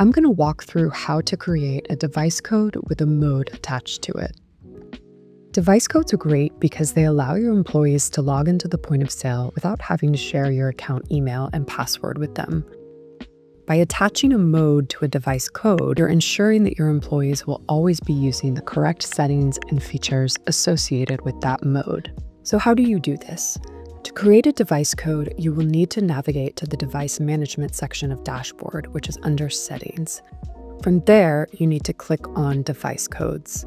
I'm going to walk through how to create a device code with a mode attached to it. Device codes are great because they allow your employees to log into the point of sale without having to share your account email and password with them. By attaching a mode to a device code, you're ensuring that your employees will always be using the correct settings and features associated with that mode. So how do you do this? To create a device code, you will need to navigate to the device management section of Dashboard, which is under Settings. From there, you need to click on Device Codes.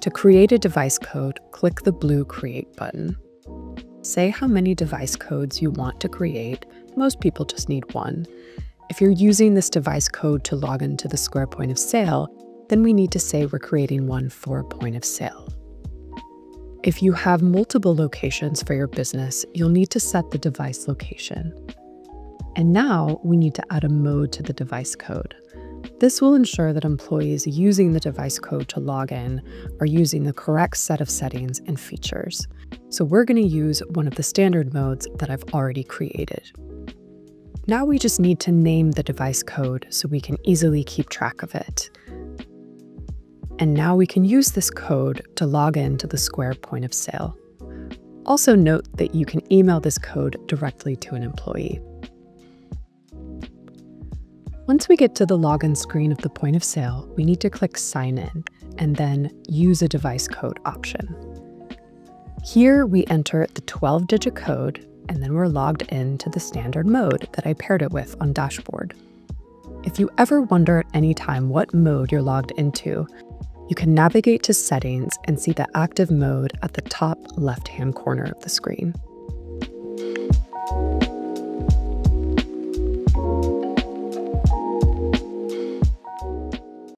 To create a device code, click the blue Create button. Say how many device codes you want to create. Most people just need one. If you're using this device code to log into the Square point of sale, then we need to say we're creating one for a point of sale. If you have multiple locations for your business, you'll need to set the device location. And now we need to add a mode to the device code. This will ensure that employees using the device code to log in are using the correct set of settings and features. So we're going to use one of the standard modes that I've already created. Now we just need to name the device code so we can easily keep track of it. And now we can use this code to log in to the Square point of sale. Also note that you can email this code directly to an employee. Once we get to the login screen of the point of sale, we need to click Sign In and then Use a device code option. Here we enter the 12-digit code and then we're logged in to the standard mode that I paired it with on Dashboard. If you ever wonder at any time what mode you're logged into, you can navigate to settings and see the active mode at the top left-hand corner of the screen.